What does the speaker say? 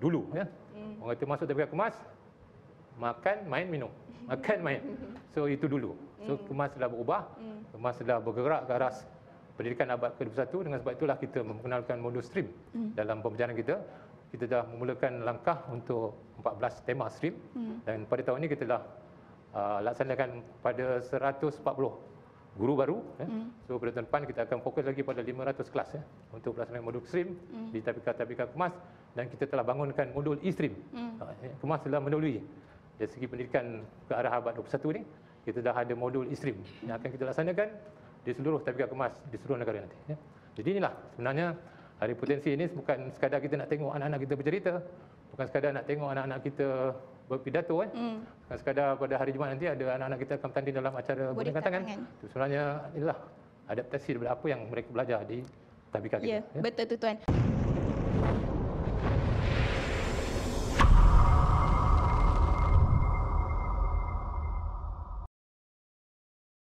dulu ya. Orang kata masuk tabika kemas makan, main, minum. Makan, main. So itu dulu. So kemas telah berubah. Kemas telah bergerak ke arah pendidikan abad ke-21 dengan sebab itulah kita memperkenalkan modul stream dalam pembelajaran kita. Kita dah memulakan langkah untuk 14 tema stream dan pada tahun ini kita dah uh, laksanakan pada 140 guru baru ya. So pada tahun depan kita akan fokus lagi pada 500 kelas ya untuk pelaksanaan modul stream di tabika-tabika kemas dan kita telah bangunkan modul e-stream. Uh, kemas telah mendahului dari segi pendidikan ke arah abad 21 ni kita dah ada modul e-stream yang akan kita laksanakan di seluruh tabika kemas di seluruh negara nanti ya. Jadi inilah sebenarnya hari potensi ini bukan sekadar kita nak tengok anak-anak kita bercerita, bukan sekadar nak tengok anak-anak kita berpidato kan. Mm. Bukan sekadar pada hari Jumaat nanti ada anak-anak kita akan bertanding dalam acara gunakan tangan. tangan. Itu sebenarnya inilah adaptasi daripada apa yang mereka belajar di tabika kita. Ya, betul tu tuan.